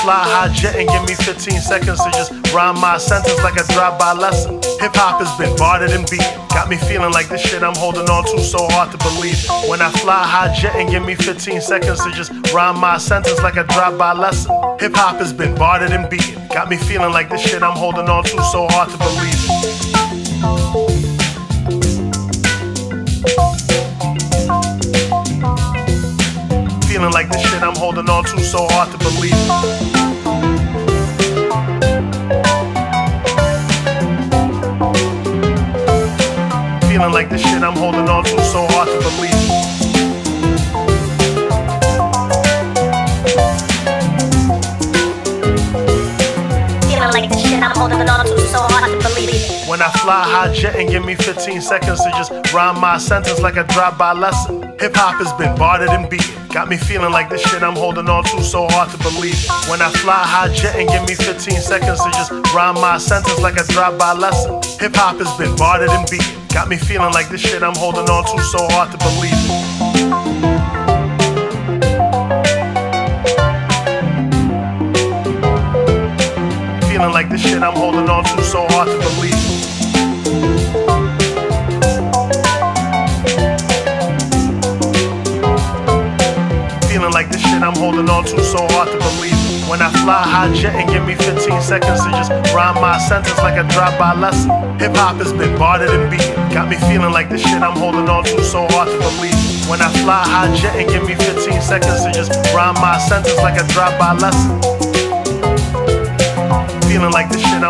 fly high jet and give me 15 seconds to just rhyme my sentence like a drive-by lesson. Hip hop has been bartered and beaten. Got me feeling like this shit I'm holding on to so hard to believe. When I fly high jet and give me 15 seconds to just rhyme my sentence like a drive-by lesson. Hip hop has been bartered and beaten. Got me feeling like this shit I'm holding on to so hard to believe. To so hard to believe. Feeling like this shit I'm holding on to so hard to believe. Like shit I'm so hard to believe. When I fly high jet and give me 15 seconds to just rhyme my sentence like a drive-by lesson. Hip hop has been bartered and beaten. Got me feeling like this shit I'm holding on to so hard to believe. When I fly high jet and give me 15 seconds to just rhyme my sentence like a drive-by lesson. Hip hop has been bartered and beaten. Got me feeling like this shit I'm holding on to so hard to believe. Like this shit I'm holding on to so hard to believe. Feeling like this shit I'm holding on to so hard to believe. When I fly high jet and give me 15 seconds to just rhyme my sentence like a drive-by lesson. Hip hop has been bartered and beaten. Got me feeling like the shit I'm holding on to so hard to believe. When I fly high jet and give me 15 seconds to just rhyme my sentence like a drive-by lesson.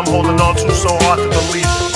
Holding on to so hard to believe.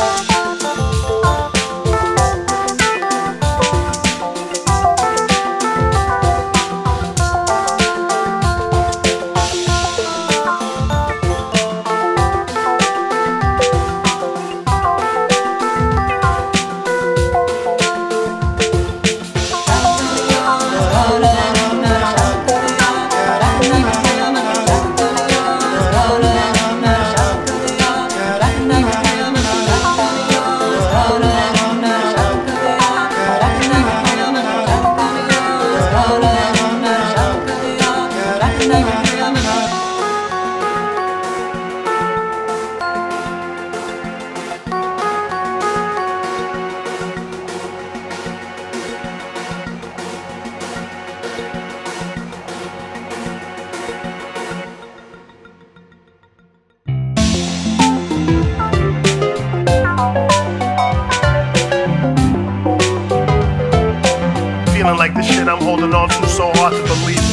Like the shit I'm holding on to so hard to believe.